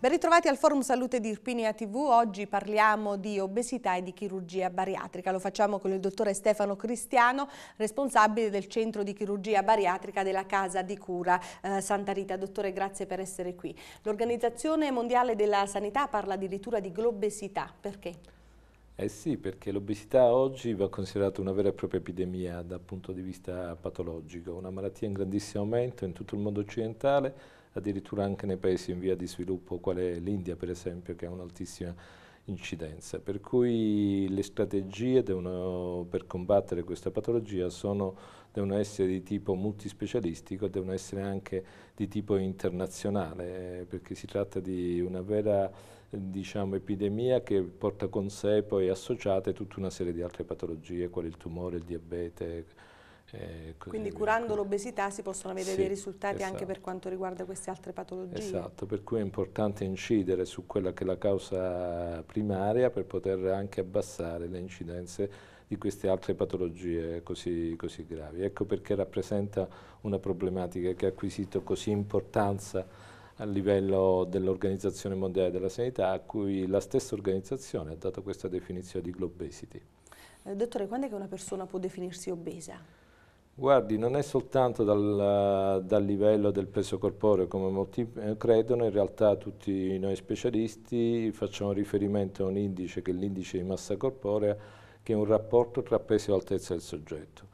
Ben ritrovati al Forum Salute di Irpinia TV, oggi parliamo di obesità e di chirurgia bariatrica. Lo facciamo con il dottore Stefano Cristiano, responsabile del centro di chirurgia bariatrica della Casa di Cura eh, Santa Rita. Dottore, grazie per essere qui. L'Organizzazione Mondiale della Sanità parla addirittura di globesità, perché? Eh sì, perché l'obesità oggi va considerata una vera e propria epidemia dal punto di vista patologico, una malattia in grandissimo aumento in tutto il mondo occidentale, addirittura anche nei paesi in via di sviluppo, quale l'India per esempio, che ha un'altissima incidenza. Per cui le strategie devono, per combattere questa patologia sono, devono essere di tipo multispecialistico, devono essere anche di tipo internazionale, perché si tratta di una vera diciamo, epidemia che porta con sé poi associate tutta una serie di altre patologie, quali il tumore, il diabete, eh, Quindi curando l'obesità si possono avere sì, dei risultati esatto. anche per quanto riguarda queste altre patologie. Esatto, per cui è importante incidere su quella che è la causa primaria per poter anche abbassare le incidenze di queste altre patologie così, così gravi. Ecco perché rappresenta una problematica che ha acquisito così importanza a livello dell'Organizzazione Mondiale della Sanità, a cui la stessa organizzazione ha dato questa definizione di globesity. Eh, dottore, quando è che una persona può definirsi obesa? Guardi, non è soltanto dal, dal, livello del peso corporeo come molti eh, credono, in realtà tutti noi specialisti facciamo riferimento a un indice che è l'indice di massa corporea che è un rapporto tra peso e altezza del soggetto.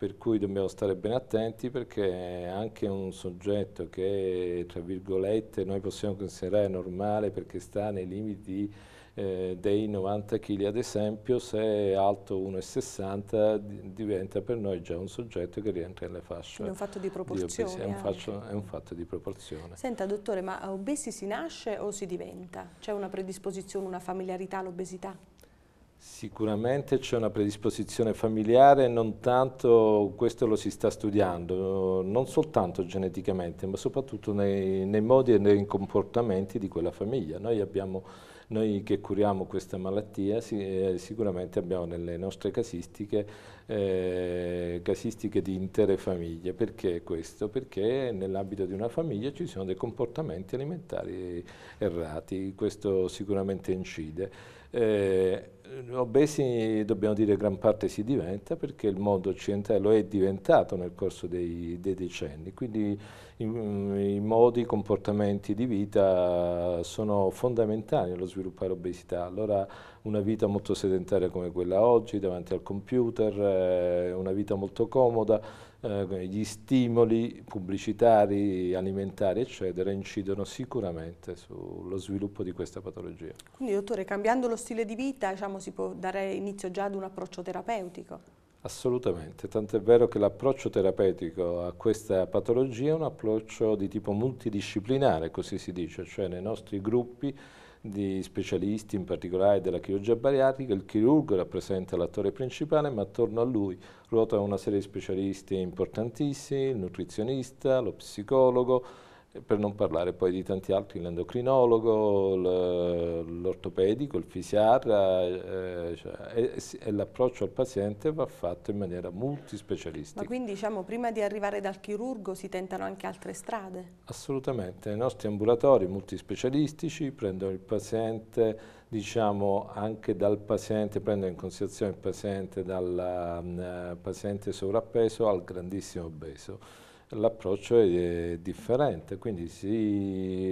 Per cui dobbiamo stare ben attenti perché anche un soggetto che, tra virgolette, noi possiamo considerare normale perché sta nei limiti eh, dei 90 kg ad esempio, se è alto 1,60 diventa per noi già un soggetto che rientra nelle fasce. È un fatto di proporzione. Di è, un faccio, è un fatto di proporzione. Senta dottore, ma obesi si nasce o si diventa? C'è una predisposizione, una familiarità all'obesità? Sicuramente c'è una predisposizione familiare, non tanto questo lo si sta studiando, non soltanto geneticamente, ma soprattutto nei, nei modi e nei comportamenti di quella famiglia. Noi abbiamo noi che curiamo questa malattia sì, eh, sicuramente abbiamo nelle nostre casistiche eh, casistiche di intere famiglie. Perché questo? Perché nell'ambito di una famiglia ci sono dei comportamenti alimentari errati, questo sicuramente incide. Eh, obesi dobbiamo dire gran parte si diventa perché il mondo occidentale lo è diventato nel corso dei, dei decenni, quindi i, i, modi, i comportamenti di vita sono fondamentali nello sviluppare obesità. Allora una vita molto sedentaria come quella oggi, davanti al computer, eh, una vita molto comoda, eh, gli stimoli pubblicitari, alimentari, eccetera, incidono sicuramente sullo sviluppo di questa patologia. Quindi, dottore, cambiando lo stile di vita, diciamo, si può dare inizio già ad un approccio terapeutico? Assolutamente, tanto è vero che l'approccio terapeutico a questa patologia è un approccio di tipo multidisciplinare, così si dice, cioè nei nostri gruppi di specialisti, in particolare della chirurgia bariatrica, il chirurgo rappresenta l'attore principale, ma attorno a lui ruota una serie di specialisti importantissimi, il nutrizionista, lo psicologo, per non parlare poi di tanti altri, l'endocrinologo, l'ortopedico, il fisiatra, eh, cioè, e, e l'approccio al paziente va fatto in maniera multispecialistica. Ma quindi diciamo prima di arrivare dal chirurgo si tentano anche altre strade? Assolutamente, nei nostri ambulatori multispecialistici prendono il paziente diciamo anche dal paziente, prendono in considerazione il paziente dal uh, paziente sovrappeso al grandissimo obeso l'approccio è differente, quindi sì,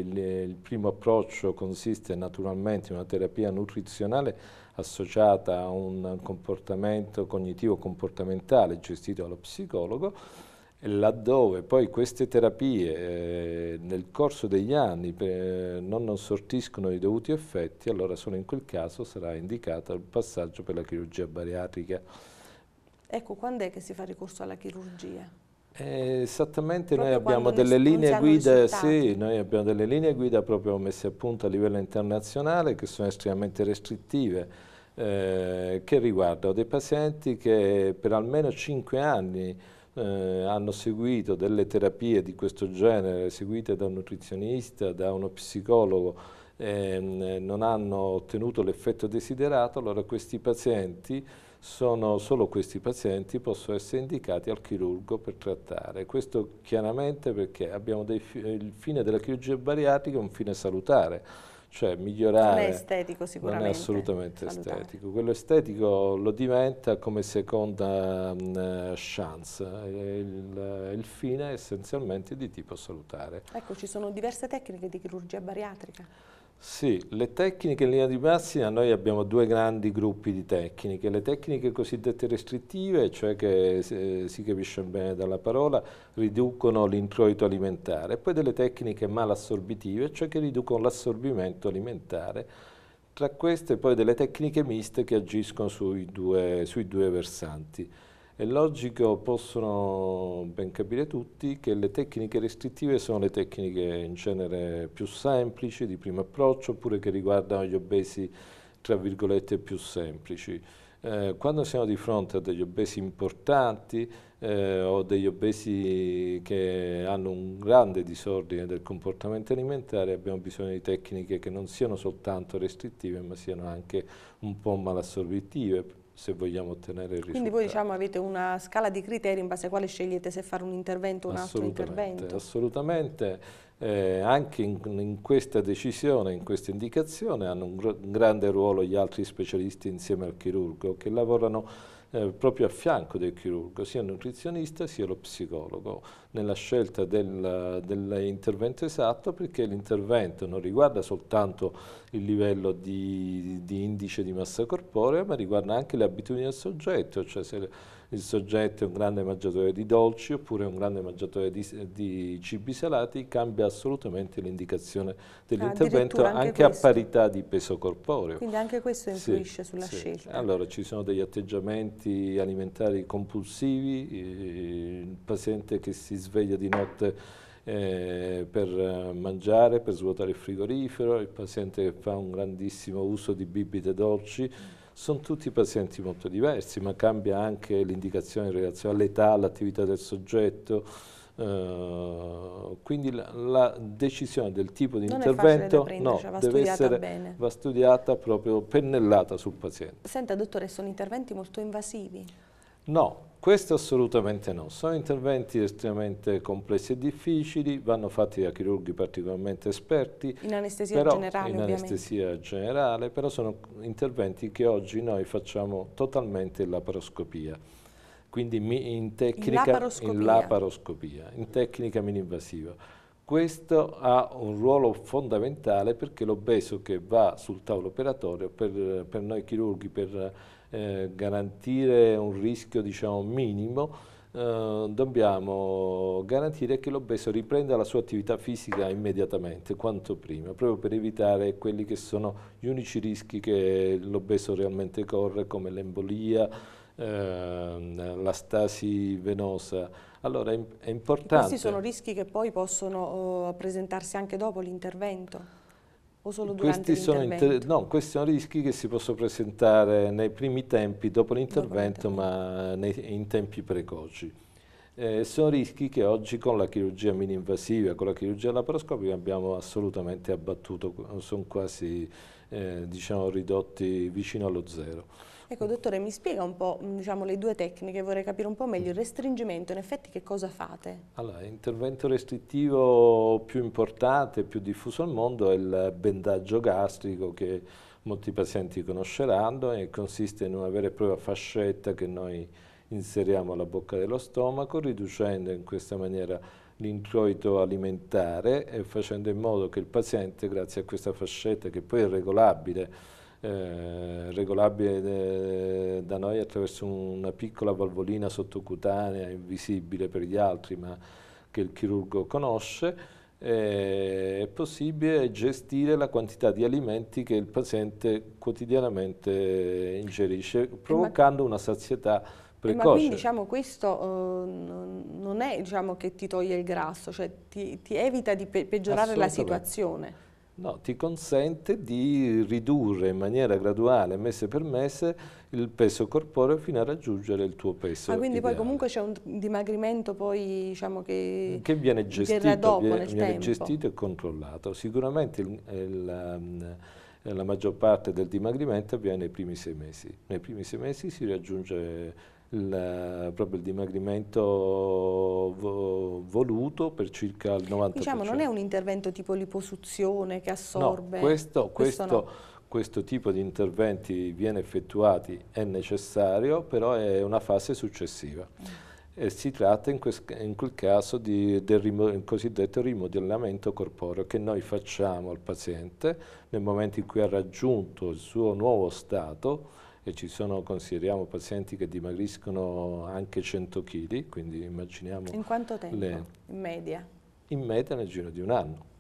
il primo approccio consiste naturalmente in una terapia nutrizionale associata a un comportamento cognitivo-comportamentale gestito dallo psicologo, laddove poi queste terapie eh, nel corso degli anni eh, non sortiscono i dovuti effetti, allora solo in quel caso sarà indicato il passaggio per la chirurgia bariatrica. Ecco, quando è che si fa ricorso alla chirurgia? Eh, esattamente, noi abbiamo delle linee guida, sì, noi abbiamo delle linee guida proprio messe a punto a livello internazionale che sono estremamente restrittive, eh, che riguardano dei pazienti che per almeno 5 anni eh, hanno seguito delle terapie di questo genere, seguite da un nutrizionista, da uno psicologo, ehm, non hanno ottenuto l'effetto desiderato, allora questi pazienti sono solo questi pazienti possono essere indicati al chirurgo per trattare. Questo chiaramente perché abbiamo dei, il fine della chirurgia bariatrica è un fine salutare, cioè migliorare... Non è estetico sicuramente. Non è assolutamente salutare. estetico. Quello estetico lo diventa come seconda uh, chance, il, il, fine è essenzialmente di tipo salutare. Ecco, ci sono diverse tecniche di chirurgia bariatrica. Sì, le tecniche in linea di massima noi abbiamo due grandi gruppi di tecniche, le tecniche cosiddette restrittive, cioè che si capisce bene dalla parola, riducono l'introito alimentare, e poi delle tecniche malassorbitive, cioè che riducono l'assorbimento alimentare, tra queste poi delle tecniche miste che agiscono sui due, sui due versanti. È logico, possono ben capire tutti, che le tecniche restrittive sono le tecniche in genere più semplici, di primo approccio, oppure che riguardano gli obesi, tra virgolette, più semplici. Eh, quando siamo di fronte a degli obesi importanti eh, o degli obesi che hanno un grande disordine del comportamento alimentare abbiamo bisogno di tecniche che non siano soltanto restrittive ma siano anche un po' malassorbitive se vogliamo ottenere il risultato. Quindi voi diciamo, avete una scala di criteri in base ai quali scegliete se fare un intervento o un altro intervento? Assolutamente, eh, anche in, in, questa decisione, in questa indicazione hanno un, gr un grande ruolo gli altri specialisti insieme al chirurgo che lavorano eh, proprio a fianco del chirurgo, sia il nutrizionista sia lo psicologo, nella scelta del, dell'intervento esatto perché l'intervento non riguarda soltanto il livello di, di, indice di massa corporea ma riguarda anche le abitudini del soggetto, cioè se il soggetto è un grande mangiatore di dolci oppure un grande mangiatore di, di cibi salati, cambia assolutamente l'indicazione dell'intervento ah, anche, anche a parità di peso corporeo. Quindi anche questo influisce sì, sulla sì. scelta. Allora ci sono degli atteggiamenti alimentari compulsivi, il paziente che si sveglia di notte eh, per mangiare, per svuotare il frigorifero, il paziente che fa un grandissimo uso di bibite dolci, sono tutti pazienti molto diversi, ma cambia anche l'indicazione in relazione all'età, all'attività del soggetto, uh, quindi la, la, decisione del tipo di non intervento no, cioè va deve essere bene. va studiata proprio pennellata sul paziente. Senta dottore, sono interventi molto invasivi? No, questo assolutamente no, sono interventi estremamente complessi e difficili, vanno fatti da chirurghi particolarmente esperti. In anestesia però, generale In ovviamente. anestesia generale, però sono interventi che oggi noi facciamo totalmente in laparoscopia. Quindi in tecnica, in laparoscopia, in, laparoscopia, in tecnica mini-invasiva. Questo ha un ruolo fondamentale perché l'obeso che va sul tavolo operatorio per, per noi chirurghi, per eh, garantire un rischio diciamo, minimo, eh, dobbiamo garantire che l'obeso riprenda la sua attività fisica immediatamente, quanto prima, proprio per evitare quelli che sono gli unici rischi che l'obeso realmente corre, come l'embolia, eh, la stasi venosa. Allora è, è importante... Questi sono rischi che poi possono uh, presentarsi anche dopo l'intervento? o solo durante l'intervento? No, questi sono rischi che si possono presentare nei primi tempi dopo l'intervento, ma nei, in tempi precoci. Eh, sono rischi che oggi con la chirurgia mini-invasiva, con la chirurgia laparoscopica abbiamo assolutamente abbattuto, sono quasi eh, diciamo, ridotti vicino allo zero. Ecco, dottore, mi spiega un po' diciamo, le due tecniche, vorrei capire un po' meglio. Il restringimento, in effetti, che cosa fate? Allora, l'intervento restrittivo più importante, più diffuso al mondo è il bendaggio gastrico che molti pazienti conosceranno e consiste in una vera e propria fascetta che noi inseriamo alla bocca dello stomaco, riducendo in questa maniera l'introito alimentare e facendo in modo che il paziente, grazie a questa fascetta che poi è regolabile, eh, regolabile da noi attraverso una piccola valvolina sottocutanea invisibile per gli altri ma che il chirurgo conosce eh, è possibile gestire la quantità di alimenti che il paziente quotidianamente ingerisce provocando una sazietà precoce. Ma quindi diciamo questo uh, non è diciamo, che ti toglie il grasso, cioè ti, ti evita di pe peggiorare la situazione? No, ti consente di ridurre in maniera graduale, mese per mese, il peso corporeo fino a raggiungere il tuo peso. Ma ah, quindi ideale. poi comunque c'è un dimagrimento poi, diciamo che, che viene gestito, viene, viene gestito e controllato. Sicuramente il, il, um, eh, la maggior parte del dimagrimento avviene nei primi sei mesi. Nei primi sei mesi si raggiunge il, proprio il dimagrimento vo voluto per circa il 90%. Diciamo non è un intervento tipo liposuzione che assorbe? No, questo, questo, questo, no. questo tipo di interventi viene effettuati, è necessario, però è una fase successiva. Mm. E si tratta in, in quel caso di, del cosiddetto rimodellamento corporeo che noi facciamo al paziente nel momento in cui ha raggiunto il suo nuovo stato e ci sono, consideriamo, pazienti che dimagriscono anche 100 kg, quindi immaginiamo... In quanto tempo, le, in media? In media nel giro di un anno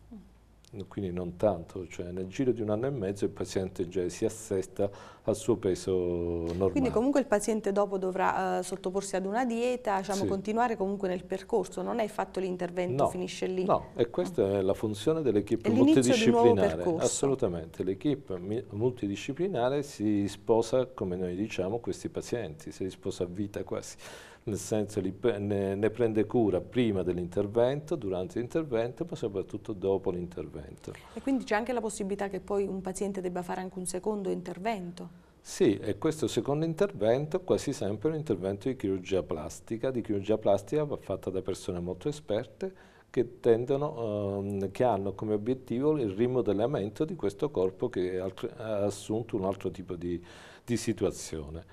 quindi non tanto, cioè nel giro di un anno e mezzo il paziente già si assesta al suo peso normale. Quindi comunque il paziente dopo dovrà uh, sottoporsi ad una dieta, diciamo, sì. continuare comunque nel percorso, non è fatto l'intervento, no, finisce lì? No, e questa è la funzione dell'equipe multidisciplinare, assolutamente, l'equipe multidisciplinare si sposa, come noi diciamo, questi pazienti, si sposa a vita quasi nel senso li, ne, ne, prende cura prima dell'intervento, durante l'intervento, ma soprattutto dopo l'intervento. E quindi c'è anche la possibilità che poi un paziente debba fare anche un secondo intervento? Sì, e questo secondo intervento quasi sempre è un intervento di chirurgia plastica, di chirurgia plastica fatta da persone molto esperte che, tendono, ehm, che hanno come obiettivo il rimodellamento di questo corpo che ha assunto un altro tipo di, di situazione.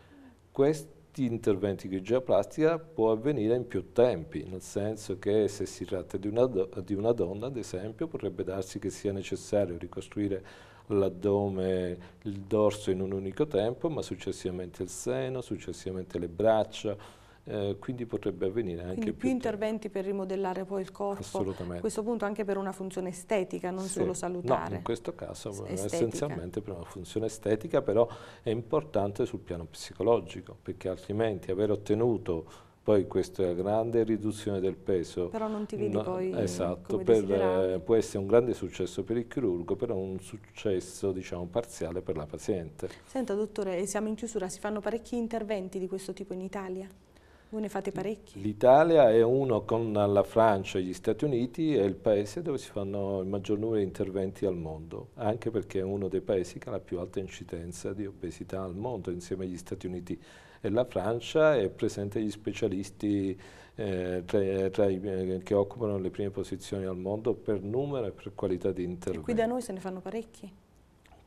Questo questi interventi di chirurgia plastica può avvenire in più tempi, nel senso che se si tratta di una, di una donna, ad esempio, potrebbe darsi che sia necessario ricostruire l'addome, il dorso in un unico tempo, ma successivamente il seno, successivamente le braccia, eh, quindi potrebbe avvenire anche quindi più, più interventi per rimodellare poi il corpo, Assolutamente. a questo punto anche per una funzione estetica, non sì. solo salutare. No, in questo caso estetica. essenzialmente per una funzione estetica, però è importante sul piano psicologico, perché altrimenti aver ottenuto poi questa grande riduzione del peso però non ti vedi no, poi esatto, per, eh, può essere un grande successo per il chirurgo però un successo diciamo parziale per la paziente Senta dottore, siamo in chiusura, si fanno parecchi interventi di questo tipo in Italia? Voi ne fate parecchi? L'Italia è uno con la Francia e gli Stati Uniti è il paese dove si fanno il maggior numero di interventi al mondo, anche perché è uno dei paesi che ha la più alta incidenza di obesità al mondo, insieme agli Stati Uniti e la Francia è presente gli specialisti eh, tra, tra i, eh, che occupano le prime posizioni al mondo per numero e per qualità di intervento. E qui da noi se ne fanno parecchi?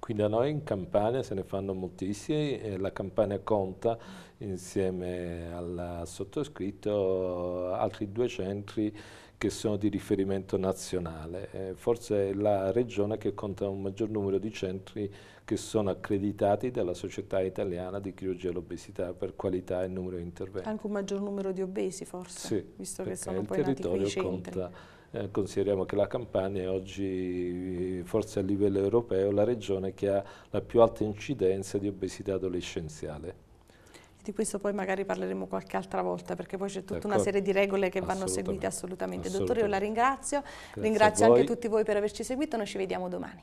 Qui da noi in Campania se ne fanno moltissimi e la Campania conta insieme al sottoscritto altri due centri che sono di riferimento nazionale. Eh, forse è la regione che conta un maggior numero di centri che sono accreditati dalla Società Italiana di Chirurgia dell'Obesità per qualità e numero di interventi. Anche un maggior numero di obesi forse, sì, visto che sono poi nati qui i centri. Conta, eh, consideriamo che la Campania è oggi, forse a livello europeo, la regione che ha la più alta incidenza di obesità adolescenziale. Di questo poi magari parleremo qualche altra volta perché poi c'è tutta una serie di regole che vanno seguite assolutamente. assolutamente. Dottore io la ringrazio, Grazie ringrazio anche tutti voi per averci seguito, noi ci vediamo domani.